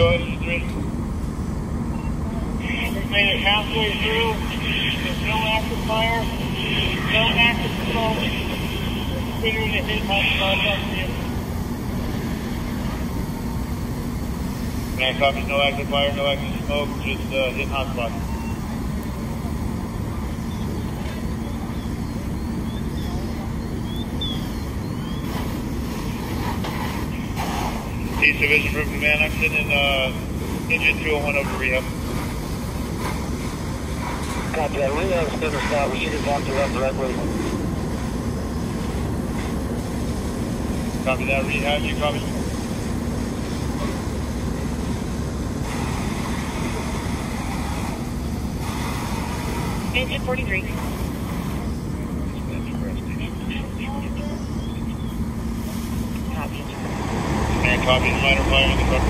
good and drink. We made it halfway through. There's no active fire, no active smoke. Continuing to hit my spot. And I thought there's no active fire, no active smoke, just uh, hit hot spots. East Division for Command, I'm sending uh, engine 201 over rehab. Copy that. Rehab's been established. You can talk to them directly. Copy that, rehab, you copy? Engine 43. Copy. Copy, minor fire in the truck.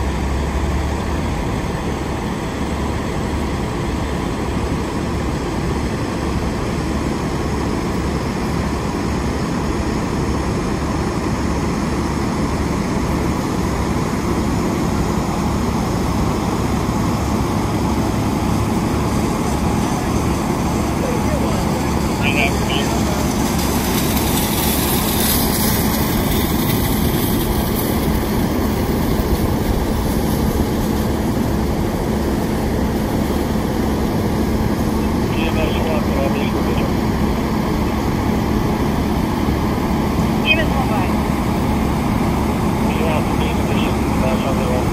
Rehab, clear. EMS 1, copy East Division. EMS 1 by. Rehab, East Division. That's on the road.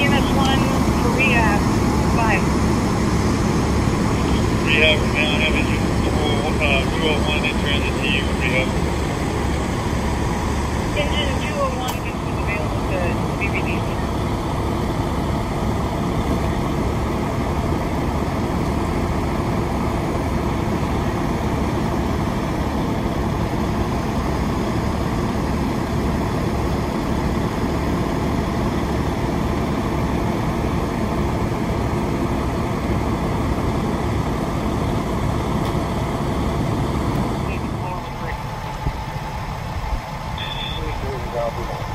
EMS 1 for rehab. 5. I have 201, uh, 201 in transit to you, rehab. Engine Cowboys.